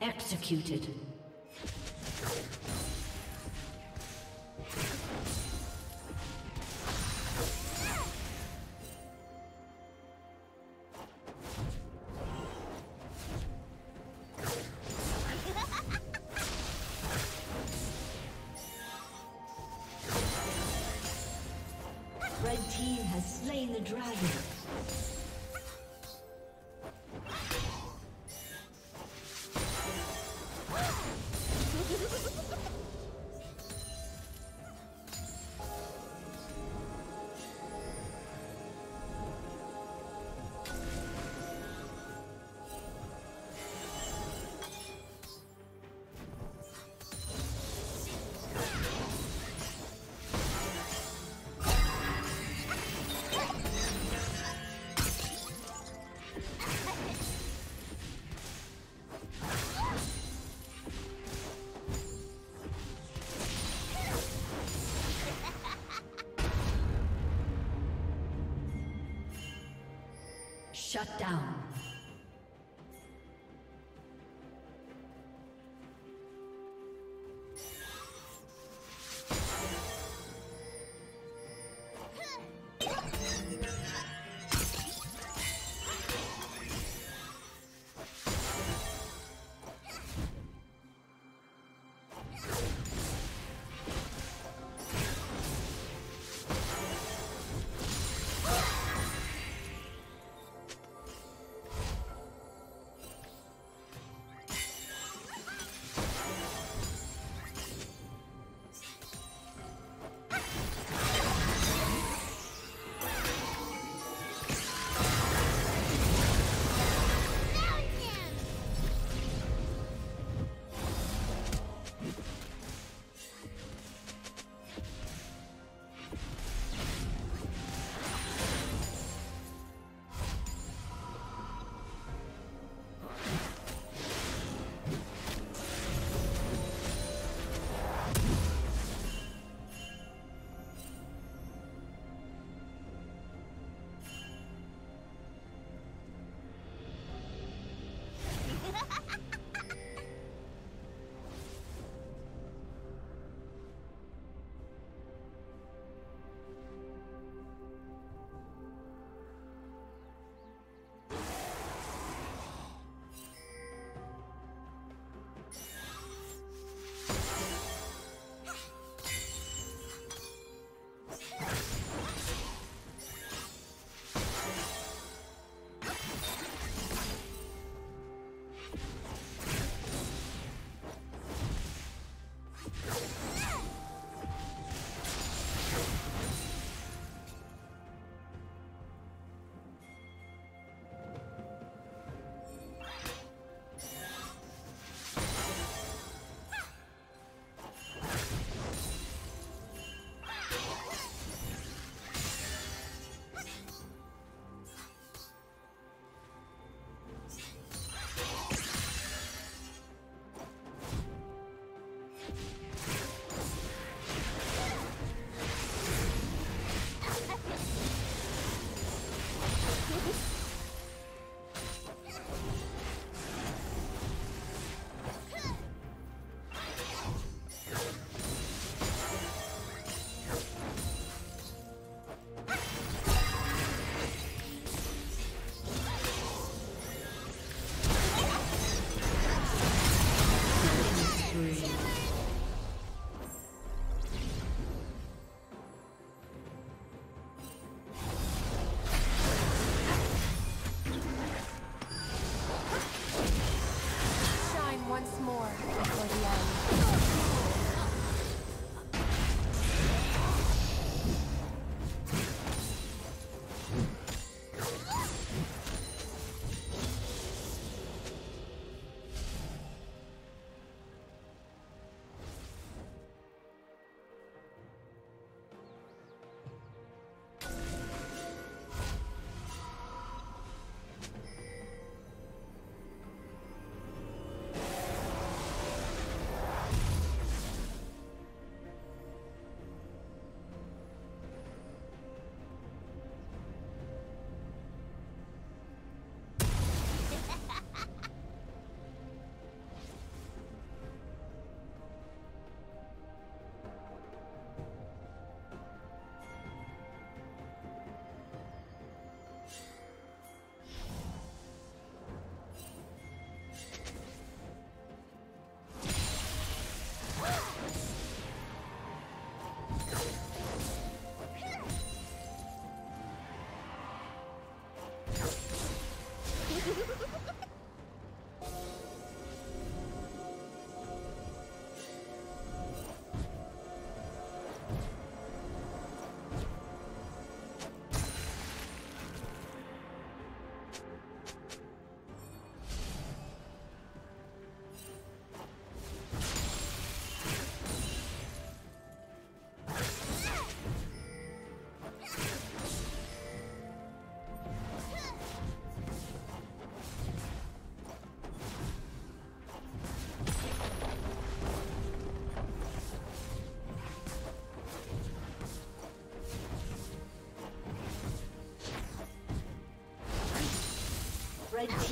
Executed. Shut down.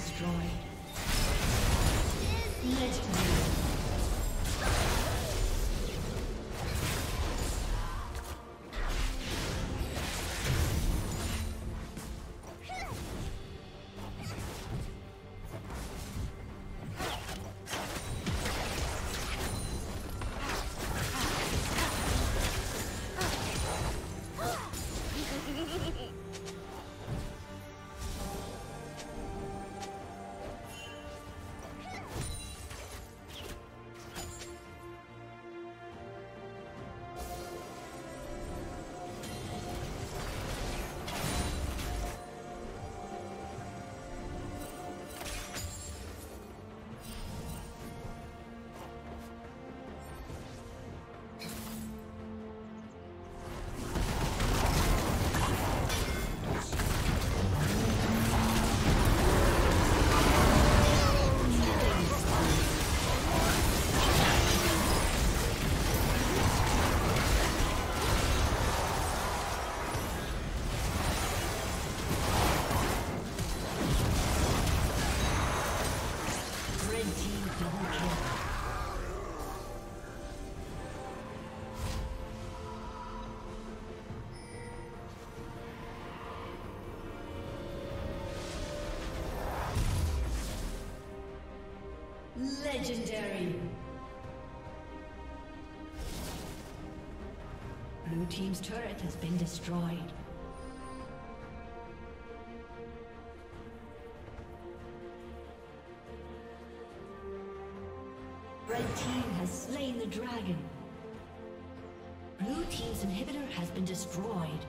Destroyed. Legendary. Blue Team's turret has been destroyed. Red Team has slain the dragon. Blue Team's inhibitor has been destroyed.